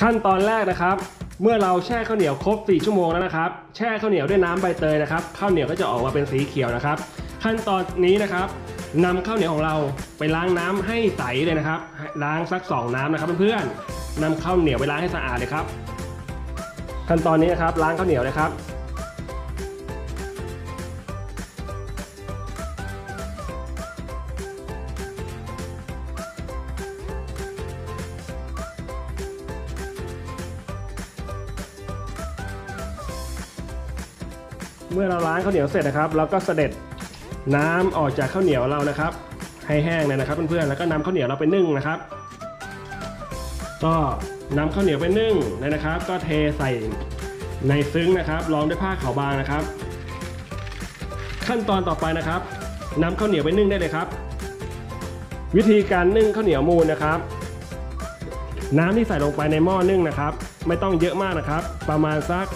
ขั้นตอนแรกนะครับ เมื่อเราแช่ข้าวเหนียวครบ 4 ชั่วโมงแล้วนะครับ แช่ข้าวเหนียวด้วยน้ำใบเตยนะครับข้าวเหนียวก็จะออกมาเป็นสีเขียวนะครับ ขั้นตอนนี้นะครับนำข้าวเหนียวของเราไปล้างน้ำให้ใสเลยนะครับ ล้างสัก 2 น้ำนะครับเพื่อนๆนำข้าวเหนียวไปล้างให้สะอาดเลยครับ ขั้นตอนนี้นะครับล้างข้าวเหนียวเลยครับ เมื่อเราล้างข้าวเหนียวเสร็จนะครับเราก็เสด็จน้ำออกจากข้าวเหนียวเรานะครับ ให้แห้งเลยนะครับเพื่อนๆแล้วก็นำข้าวเหนียวเราไปนึ่งนะครับ ก็นำข้าวเหนียวไปนึ่งเลยนะครับ ก็เทใส่ในซึ้งนะครับรองด้วยผ้าขาวบางนะครับ ขั้นตอนต่อไปนะครับนำข้าวเหนียวไปนึ่งได้เลยครับ วิธีการนึ่งข้าวเหนียวมูลนะครับ น้ำที่ใส่ลงไปในหม้อนึ่งนะครับ ไม่ต้องเยอะมากนะครับ ประมาณสัก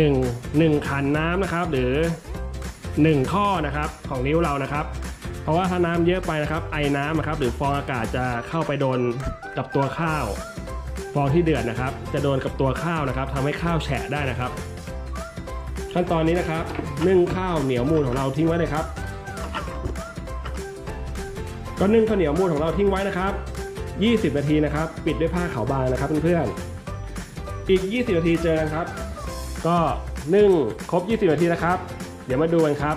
1 1ขันน้ำนะครับ หรือ 1 ข้อนะครับของนิ้วเรานะครับ เพราะว่าถ้าน้ำเยอะไปนะครับ ไอน้ำนะครับ หรือฟองอากาศจะเข้าไปโดนกับตัวข้าว ฟองที่เดือดนะครับ จะโดนกับตัวข้าวนะครับทำให้ข้าวแฉะได้นะครับ ขั้นตอนนี้นะครับนึ่งข้าวเหนียวมูลของเราทิ้งไว้เลยครับ ก็นึ่งข้าวเหนียวมูลของเราทิ้งไว้นะครับ 20 นาทีนะครับ ปิดด้วยผ้าขาวบางนะครับเพื่อนๆอีก 20 นาทีเจอกันครับ ก็นึ่งครบ 20 นาทีนะครับ เดี๋ยวมาดูกันครับ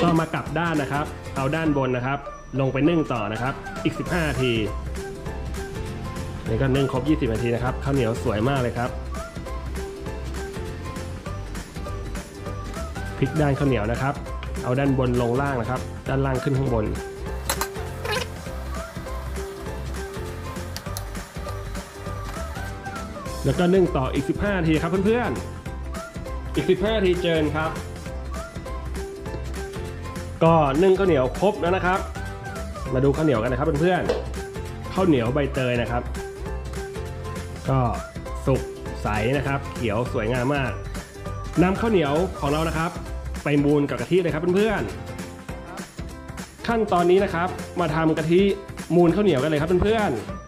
ก็มากลับด้านนะครับ เอาด้านบนนะครับ ลงไปนึ่งต่อนะครับ อีก 15 นาทีนี่ก็นึ่งครบ 20 นาทีนะครับข้าวเหนียวสวยมากเลยครับพลิกด้านข้าวเหนียวนะครับ เอาด้านบนลงล่างนะครับ ด้านล่างขึ้นข้างบน แล้วก็นึ่งต่ออีก 15นาทีครับเพื่อนๆ อีก 15นาทีเจอครับ ก็นึ่งข้าวเหนียวครบแล้วนะครับ มาดูข้าวเหนียวกันนะครับเพื่อนๆ ข้าวเหนียวใบเตยนะครับ ก็สุกใสนะครับ เขียวสวยงามมากนำข้าวเหนียวของเรานะครับ ไปมูนกับกะทิเลยครับเพื่อนๆ ขั้นตอนนี้นะครับ มาทำกะทิมูนข้าวเหนียวกันเลยครับเพื่อนๆ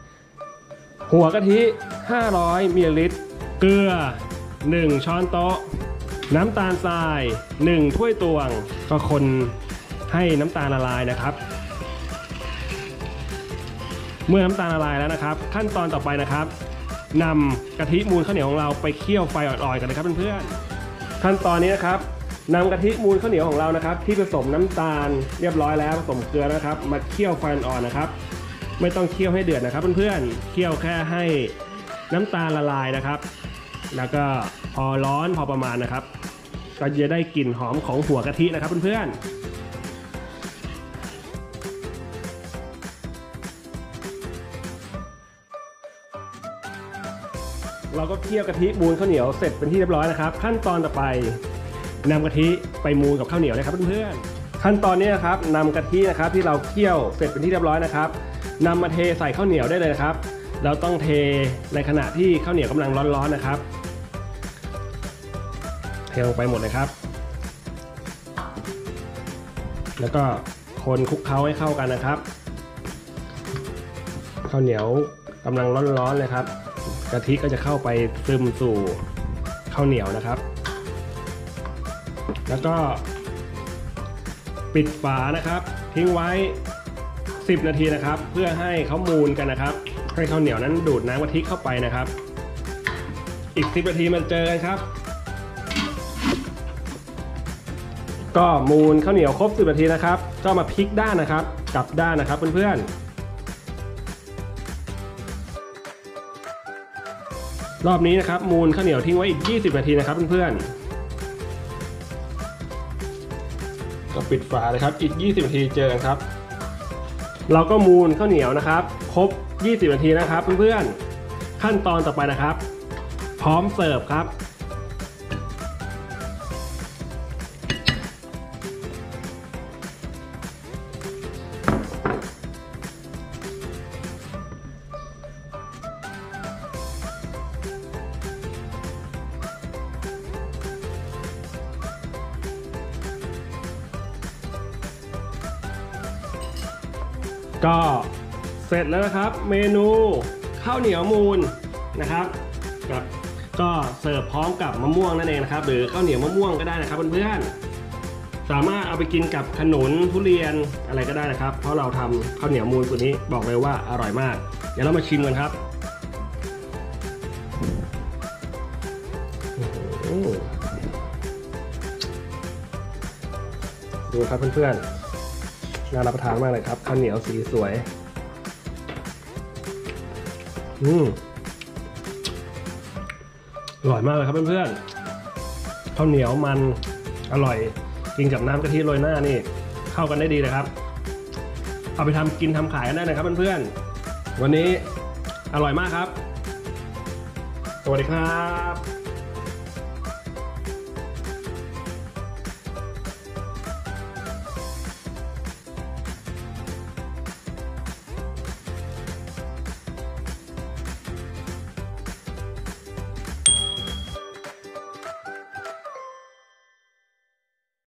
หัวกะทิ 500มิลลิลิตร เกลือ 1 ช้อนโต๊ะ น้ำตาลทราย 1 ถ้วยตวง ก็คนให้น้ำตาลละลายนะครับ เมื่อน้ำตาลละลายแล้วนะครับ ขั้นตอนต่อไปนะครับนำกะทิมูลข้าวเหนียวของเราไปเคี่ยวไฟอ่อนๆกันนะครับเพื่อนๆขั้นตอนนี้นะครับนำกะทิมูลข้าวเหนียวของเรานะครับ ที่ผสมน้ำตาลเรียบร้อยแล้วผสมเกลือนะครับ มาเคี่ยวไฟอ่อนๆนะครับ ไม่ต้องเคี่ยวให้เดือดนะครับเพื่อนๆเคี่ยวแค่ให้น้ำตาลละลายนะครับ แล้วก็พอร้อนพอประมาณนะครับ ก็จะได้กลิ่นหอมของหัวกะทินะครับเพื่อนๆเราก็เคี่ยวกะทิมูลข้าวเหนียวเสร็จเป็นที่เรียบร้อยนะครับ ขั้นตอนต่อไปนำกะทิไปมูลกับข้าวเหนียวนะครับเพื่อนๆ ขั้นตอนนี้นะครับนำกะทินะครับที่เราเคี่ยวเสร็จเป็นที่เรียบร้อยนะครับนำมาเทใส่ข้าวเหนียวได้เลยนะครับ เราต้องเทในขณะที่ข้าวเหนียวกำลังร้อนๆนะครับ เทลงไปหมดเลยครับ แล้วก็คนคลุกเคล้าให้เข้ากันนะครับข้าวเหนียวกำลังร้อนๆเลยครับกะทิก็จะเข้าไปซึมสู่ข้าวเหนียวนะครับ แล้วก็ ปิดฝานะครับ ทิ้งไว้ 10 นาทีนะครับ เพื่อให้เขามูลกันนะครับ ให้ข้าวเหนียวนั้นดูดน้ำกะทิเข้าไปนะครับ อีก 10 นาทีมันเจอกันครับ ก็มูลข้าวเหนียวครบ 10 นาทีนะครับ ก็มาพลิกด้านนะครับ กลับด้านนะครับเพื่อนๆรอบนี้นะครับ มูลข้าวเหนียวทิ้งไว้อีก 20 นาทีนะครับเพื่อนๆ ก็ปิดฝาเลยครับ อีก 20นาทีเจอกันครับ เราก็มูนข้าวเหนียวนะครับ ครบ 20นาทีนะครับเพื่อนๆขั้นตอนต่อไปนะครับ พร้อมเสิร์ฟครับ ก็เสร็จแล้วนะครับเมนูข้าวเหนียวมูนนะครับกับก็เสิร์ฟพร้อมกับมะม่วงนั่นเองนะครับ หรือข้าวเหนียวมะม่วงก็ได้นะครับเพื่อนๆสามารถเอาไปกินกับขนุนทุเรียนอะไรก็ได้นะครับ เพราะเราทำข้าวเหนียวมูนตัวนี้บอกเลยว่าอร่อยมาก เดี๋ยวเรามาชิมกันครับดูครับเพื่อนๆ น่ารับประทานมากเลยครับข้าวเหนียวสีสวย อืมอร่อยมากเลยครับเพื่อนๆข้าวเหนียวมันอร่อย กินกับน้ำกะทิโรยหน้านี่ เข้ากันได้ดีเลยครับ เอาไปทำกินทำขายกันได้นะครับเพื่อนๆวันนี้อร่อยมากครับ สวัสดีครับ